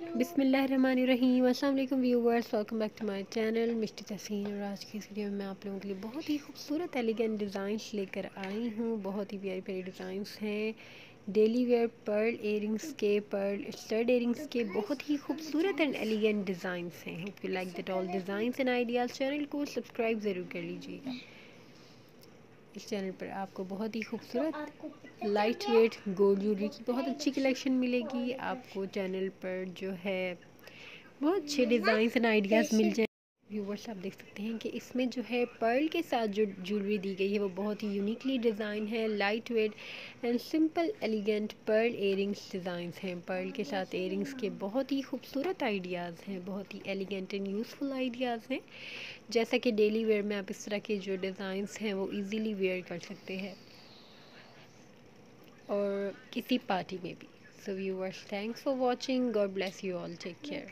बिसमीम अल्लाम viewers welcome back to my channel Misti Tahseen और आज की इस वीडियो में मैं आप लोगों के लिए बहुत ही खूबसूरत एलिगेंट डिज़ाइंस लेकर आई हूँ। बहुत ही प्यारी प्यारी डिज़ाइंस हैं। डेली वेयर पर्ल एयरिंग्स के पर्ल स्टड एयरिंग्स के बहुत ही खूबसूरत एंड एलिगेंट डिज़ाइंस हैं। Hope you like that all designs and ideas channel को सब्सक्राइब ज़रूर कर लीजिएगा। इस चैनल पर आपको बहुत ही खूबसूरत लाइट वेट गोल्ड ज्वेलरी की बहुत अच्छी कलेक्शन मिलेगी। आपको चैनल पर जो है बहुत अच्छे डिज़ाइन एंड आइडियाज़ मिल जाए व्यूवर्स आप देख सकते हैं कि इसमें जो है पर्ल के साथ जो ज्वेलरी दी गई है, वो बहुत ही यूनिकली डिज़ाइन है light weight and simple elegant pearl earrings designs हैं। पर्ल के साथ एयरिंग्स के बहुत ही खूबसूरत आइडियाज़ हैं, बहुत ही एलिगेंट एंड यूज़फुल आइडियाज़ हैं। जैसा कि डेली वेयर में आप इस तरह के जो डिज़ाइंस हैं, वो इजीली वेयर कर सकते हैं। और किसी पार्टी में भी। So viewers thanks for watching God bless you all take care